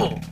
oh.